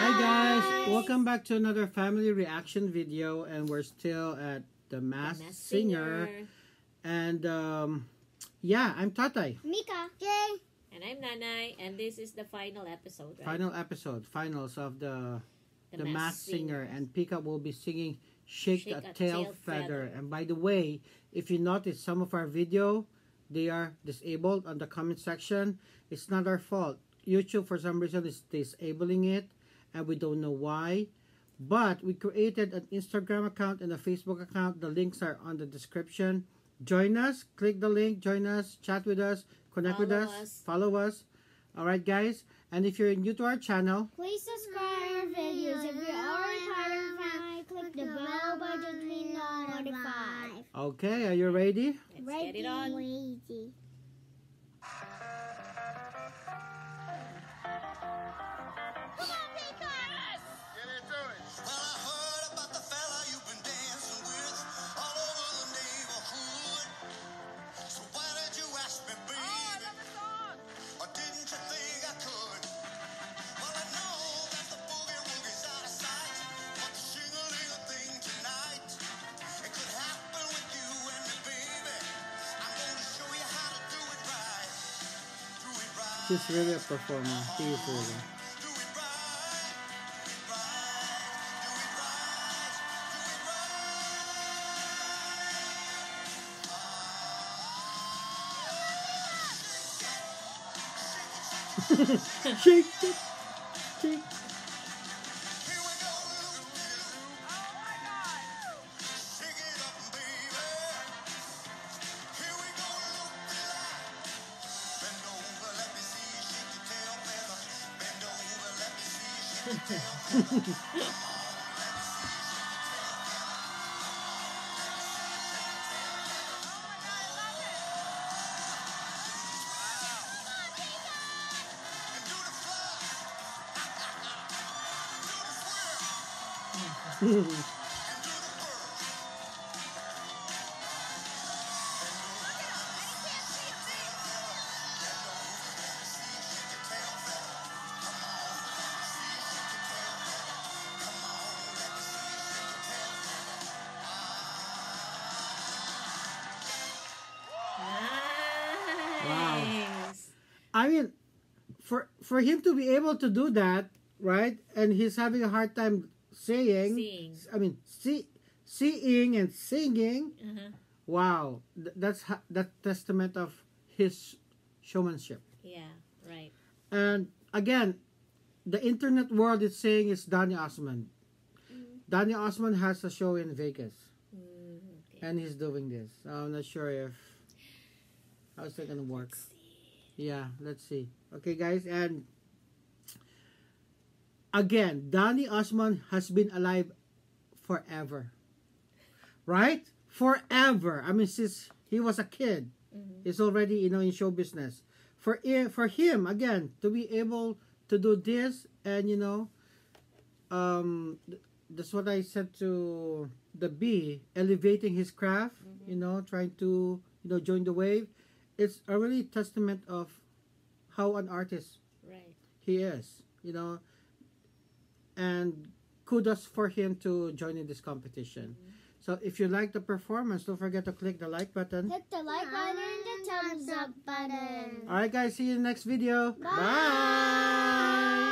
Hi guys, welcome back to another family reaction video and we're still at the Masked Masked Singer. And um yeah, I'm Tatay. Mikah. Jhay. And I'm Nanay, and this is the final episode, right? Final episode, finals of the the, Masked Masked Singer and Pika will be singing Shake, Shake a, a Tail, Tail feather. Feather. And by the way, if you notice some of our video, they are disabled on the comment section. It's not our fault. YouTube for some reason is disabling it and we don't know why. But we created an Instagram account and a Facebook account. The links are on the description. Join us, click the link, join us, chat with us, connect with us, us. follow us. All right, guys. And if you're new to our channel, Please subscribe our videos. If you're already part of the family, click the bell button to be notified. okay, are you ready? Let's get it on. Ready. It. She's really a performer. She is really. Do it right, do me Nice. I mean, for for him to be able to do that, right? And he's having a hard time saying. Seeing. I mean, see, seeing and singing. Uh-huh. Wow, Th- that's ha- that testament of his showmanship. Yeah, right. And again, the internet world is saying it's Donny Osmond. Donny Osmond has a show in Vegas, Mm, okay. and he's doing this. I'm not sure if how's that gonna work. Yeah, let's see. Okay, guys, and again, Donny Osmond has been alive forever, right? Forever. I mean, since he was a kid, Mhm. he's already you know in show business. For for him again to be able to do this, and you know, um, that's what I said to the B, elevating his craft. You know, trying to you know join the wave. It's a really testament of how an artist Right. he is, you know. And kudos for him to join in this competition. Mm-hmm. So if you like the performance, don't forget to click the like button. Hit the like button and the thumbs up button. All right, guys, see you in the next video. Bye.